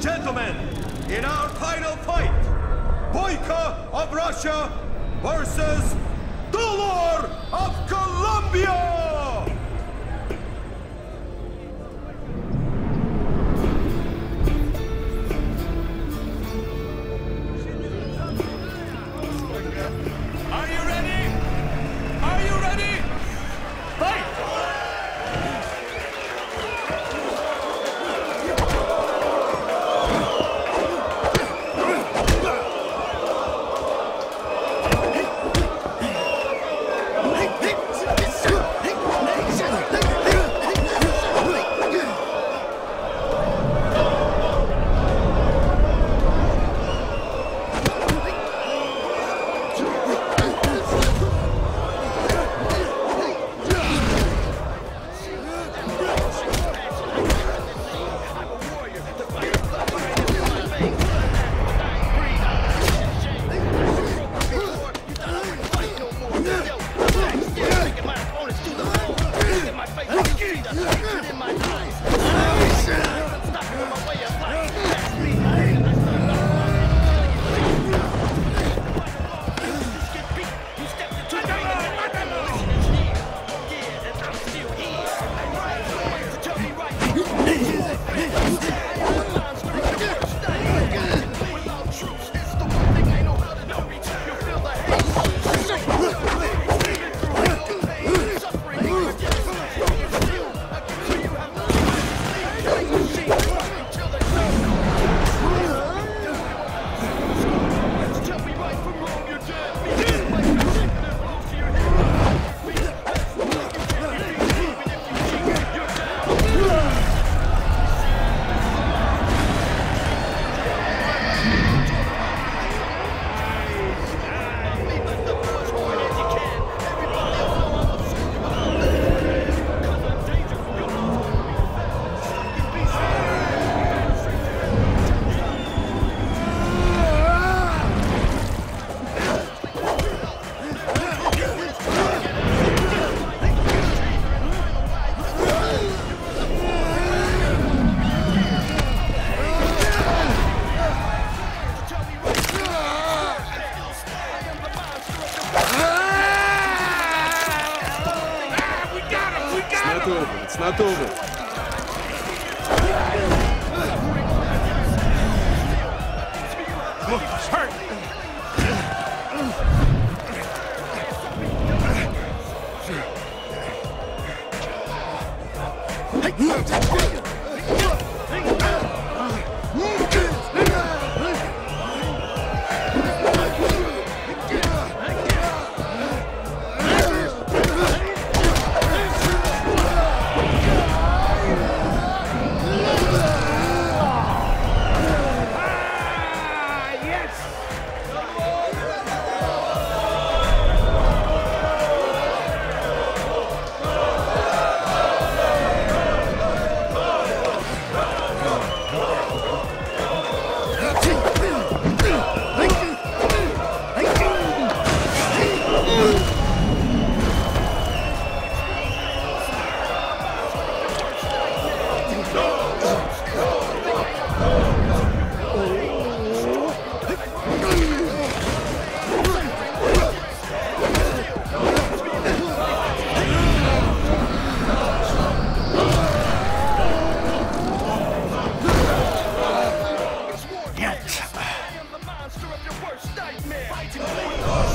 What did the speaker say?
gentlemen, in our final fight, Boyka of Russia versus Dolor of Colombia! Not over. It's not over. Hurt! worst nightmare. Fighting